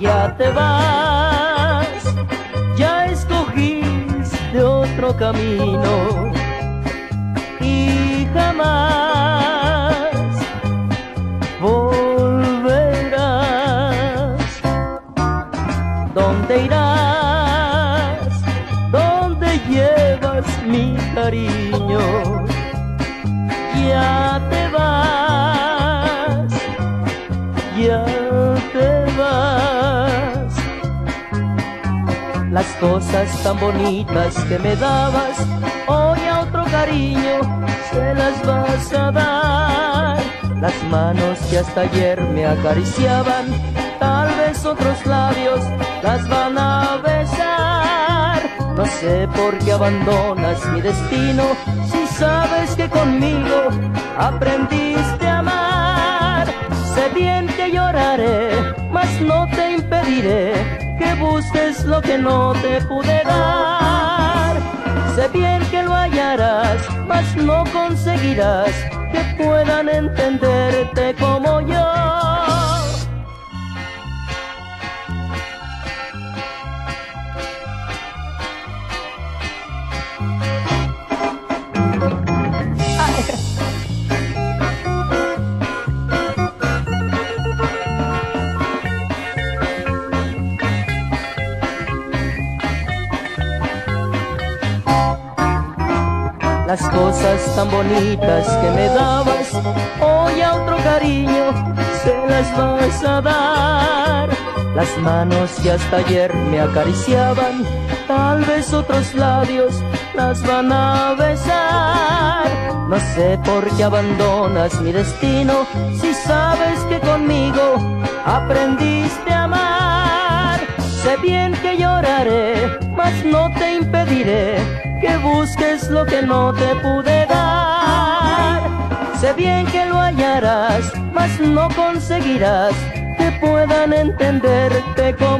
Ya te vas, ya escogiste otro camino y jamás ¿Dónde irás? ¿Dónde llevas mi cariño? Ya te vas, ya te vas. Las cosas tan bonitas que me dabas, hoy a otro cariño se las vas a dar. Las manos que hasta ayer me acariciaban, otros labios las van a besar. No sé por qué abandonas mi destino, si sabes que conmigo aprendiste a amar. Sé bien que lloraré, mas no te impediré que busques lo que no te pude dar. Sé bien que lo hallarás, mas no conseguirás que puedan entenderte como yo. Las cosas tan bonitas que me dabas, hoy a otro cariño se las vas a dar. Las manos que hasta ayer me acariciaban, tal vez otros labios las van a besar. No sé por qué abandonas mi destino, si sabes que conmigo aprendiste a amar. Sé bien que lloraré, mas no te impediré que busques lo que no te pude dar. Sé bien que lo hallarás, mas no conseguirás que puedan entenderte como